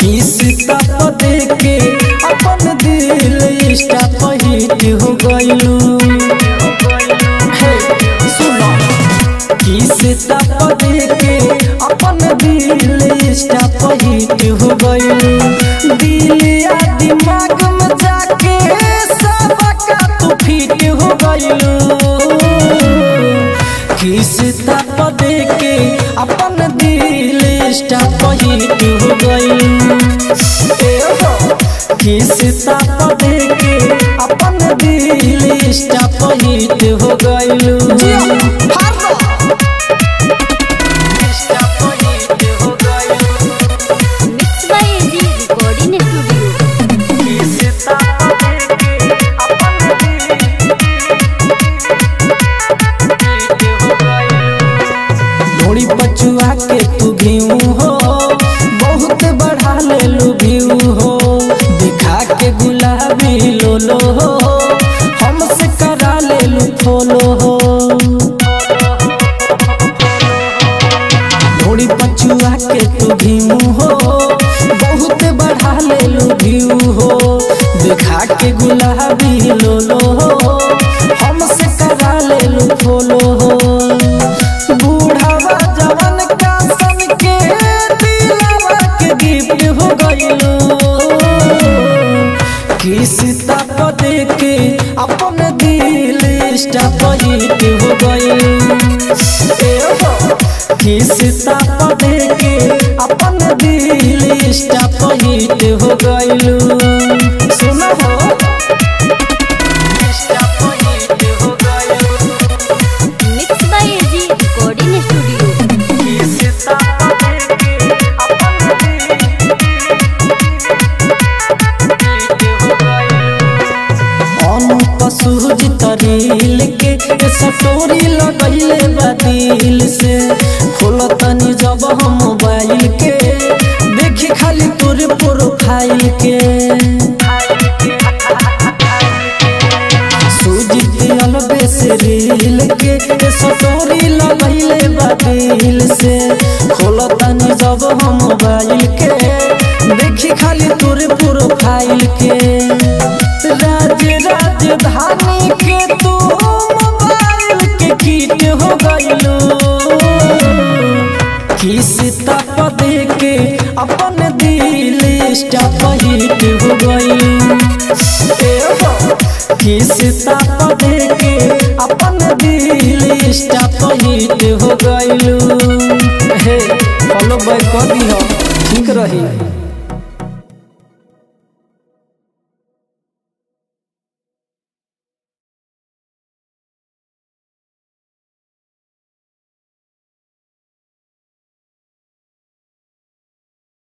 किस्ता तो देके अपन दिल इष्टा पहिट हो गइलू। सुनो। तो अपन दिल हो गइलू। दिल या दिमाग में जाके सब का तू फिट हो गइलू। तो अपन दिल हो गइलू। पदे के अपन दिल स्टाप हिट हो गइल। पचुआ के तू घीऊ हो बहुत बढ़ा ले लू फोलो हो। ढोड़ी पचुआ के तू घीऊ हो। बहुत बढ़ा ले लू घीऊ हो। दिखा के गुलाबी लोलो हो। हमसे करा ले लू फोलो हो। बूढ़ावा जवन का सन के दिलवा के गिफ्ट गइलो। किस्ता प दे के अपन दिल स्टाप हो गई। ए हो किस्ता प दे के अपन दिल स्टाप हो गइल सटोरी लगैले बदिल से। खोलो जब हम मोबाइल के। देखी खाली तोरे प्रोफ़ाइल के। रील के। सटोरी लगैले बदिल से। खोलो जब हम मोबाइल के। देखी खाली तोरे प्रोफ़ाइल के। राज राजधानी के तू हो गइलो किस्ता प दे के अपन दिल स्टाप हो गइल ए हो किस्ता प दे के अपन दिल स्टाप हो हे फॉलो बैक कर दी ठीक रही।